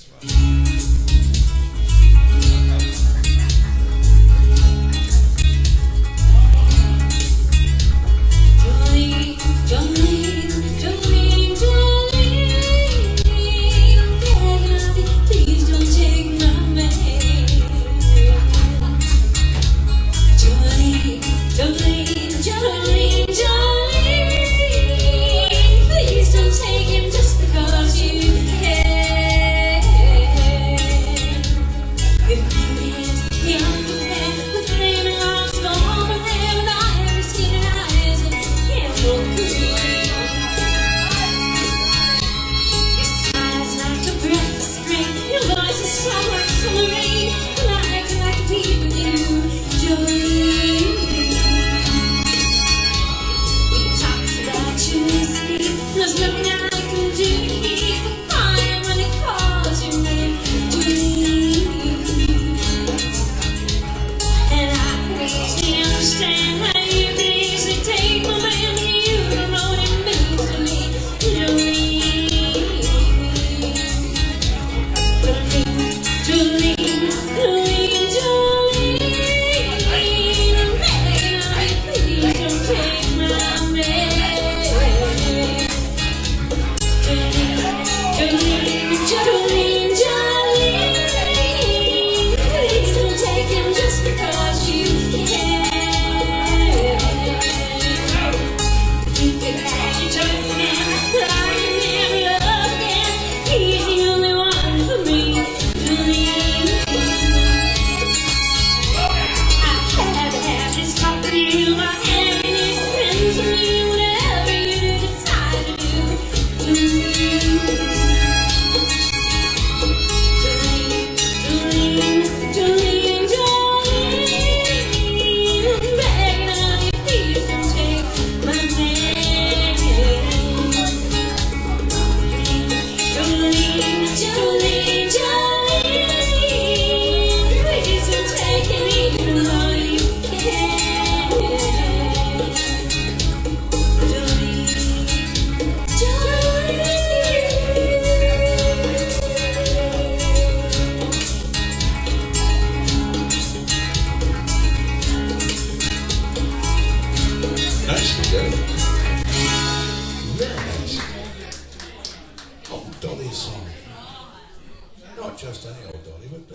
this one. just any old dog, he would do.